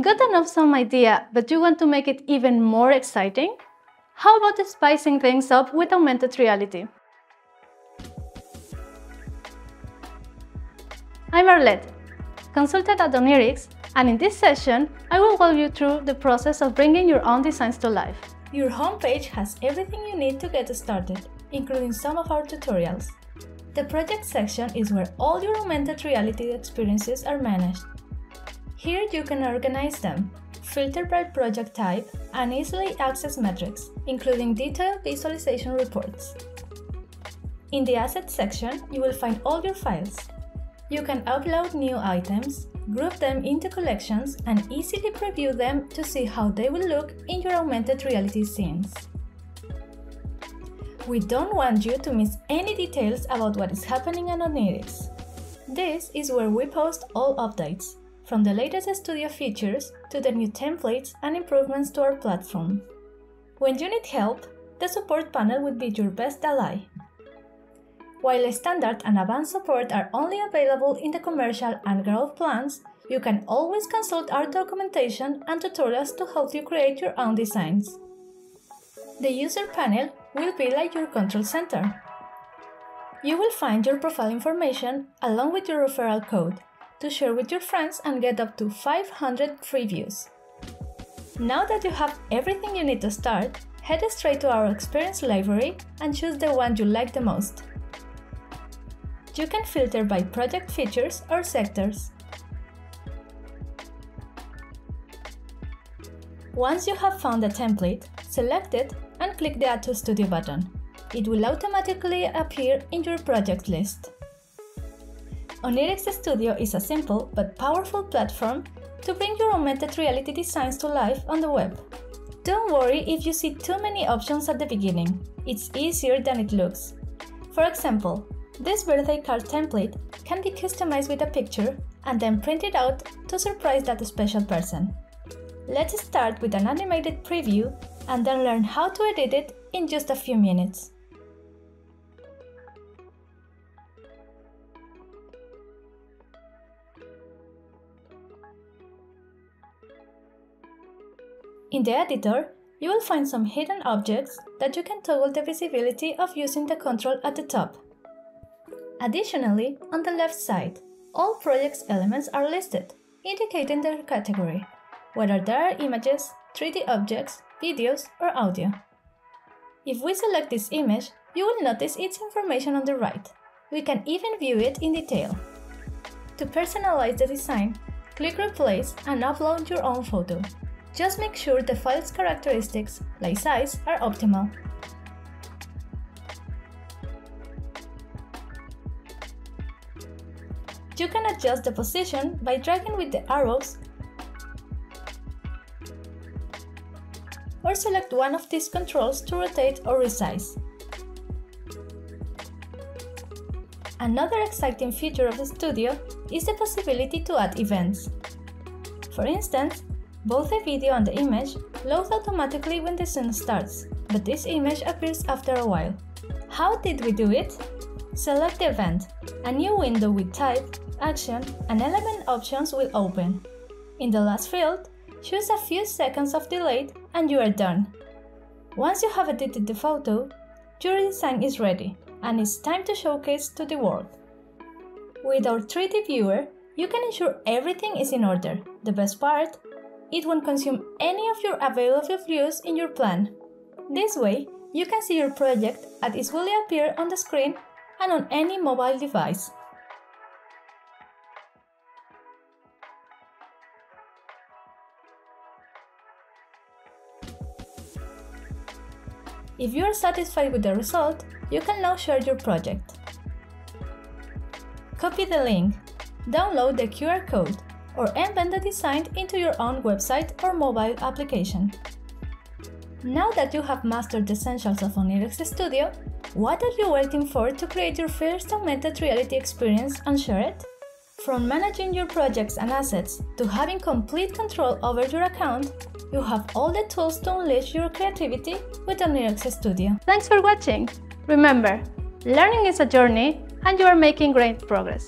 Got enough some idea, but you want to make it even more exciting? How about spicing things up with augmented reality? I'm Arlette, consultant at Onirix, and in this session, I will walk you through the process of bringing your own designs to life. Your homepage has everything you need to get started, including some of our tutorials. The project section is where all your augmented reality experiences are managed. Here you can organize them, filter by project type, and easily access metrics, including detailed visualization reports. In the Assets section, you will find all your files. You can upload new items, group them into collections, and easily preview them to see how they will look in your augmented reality scenes. We don't want you to miss any details about what is happening on Onirix. This is where we post all updates, from the latest studio features to the new templates and improvements to our platform. When you need help, the support panel would be your best ally. While standard and advanced support are only available in the commercial and growth plans, you can always consult our documentation and tutorials to help you create your own designs. The user panel will be like your control center. You will find your profile information along with your referral code, to share with your friends and get up to 500 free views. Now that you have everything you need to start, head straight to our experience library and choose the one you like the most. You can filter by project features or sectors. Once you have found a template, select it and click the Add to Studio button. It will automatically appear in your project list. Onirix Studio is a simple but powerful platform to bring your augmented reality designs to life on the web. Don't worry if you see too many options at the beginning, it's easier than it looks. For example, this birthday card template can be customized with a picture and then printed out to surprise that special person. Let's start with an animated preview and then learn how to edit it in just a few minutes. In the editor, you will find some hidden objects that you can toggle the visibility of using the control at the top. Additionally, on the left side, all project's elements are listed, indicating their category, whether they are images, 3D objects, videos, or audio. If we select this image, you will notice its information on the right. We can even view it in detail. To personalize the design, click Replace and upload your own photo. Just make sure the file's characteristics, like size, are optimal. You can adjust the position by dragging with the arrows or select one of these controls to rotate or resize. Another exciting feature of the Studio is the possibility to add events. For instance, both the video and the image load automatically when the scene starts, but this image appears after a while. How did we do it? Select the event. A new window with type, action, and element options will open. In the last field, choose a few seconds of delay and you are done. Once you have edited the photo, your design is ready and it's time to showcase to the world. With our 3D viewer, you can ensure everything is in order. The best part it won't consume any of your available views in your plan. This way, you can see your project as it will appear on the screen and on any mobile device. If you are satisfied with the result, you can now share your project. Copy the link, download the QR code, or embed the design into your own website or mobile application. Now that you have mastered the essentials of Onirix Studio, what are you waiting for to create your first augmented reality experience and share it? From managing your projects and assets to having complete control over your account, you have all the tools to unleash your creativity with Onirix Studio. Thanks for watching! Remember, learning is a journey and you are making great progress.